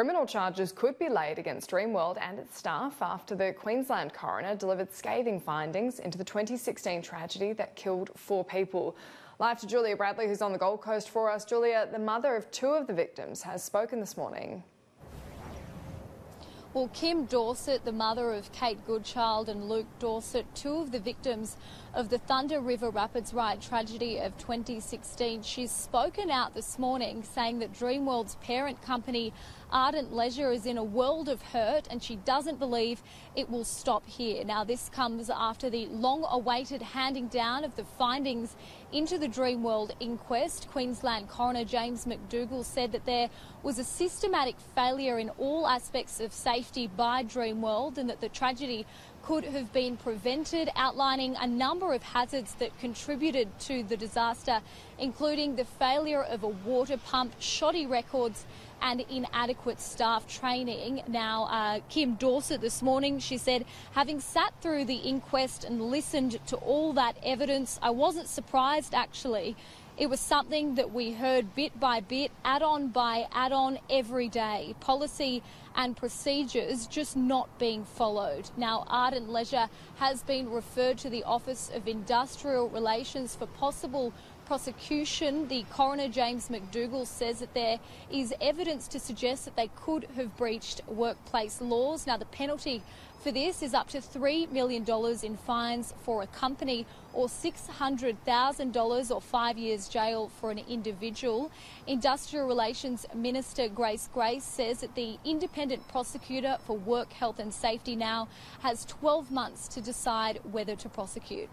Criminal charges could be laid against Dreamworld and its staff after the Queensland coroner delivered scathing findings into the 2016 tragedy that killed four people. Live to Julia Bradley, who's on the Gold Coast for us. Julia, the mother of two of the victims, has spoken this morning. Well, Kim Dorsett, the mother of Kate Goodchild and Luke Dorsett, two of the victims of the Thunder River Rapids Ride tragedy of 2016, she's spoken out this morning saying that Dreamworld's parent company, Ardent Leisure, is in a world of hurt and she doesn't believe it will stop here. Now, this comes after the long awaited handing down of the findings into the Dreamworld inquest. Queensland coroner James McDougall said that there was a systematic failure in all aspects of safety by Dreamworld and that the tragedy could have been prevented, outlining a number of hazards that contributed to the disaster, including the failure of a water pump, shoddy records, and inadequate staff training. Now, uh, Kim Dorsett this morning, she said, having sat through the inquest and listened to all that evidence, I wasn't surprised actually. It was something that we heard bit by bit, add on by add on every day. Policy and procedures just not being followed. Now, Ardent Leisure has been referred to the Office of Industrial Relations for possible prosecution. The coroner, James McDougall, says that there is evidence to suggest that they could have breached workplace laws. Now, the penalty for this is up to $3 million in fines for a company or $600,000 or five years jail for an individual. Industrial Relations Minister Grace Grace says that the independent prosecutor for work, health and safety now has 12 months to decide whether to prosecute.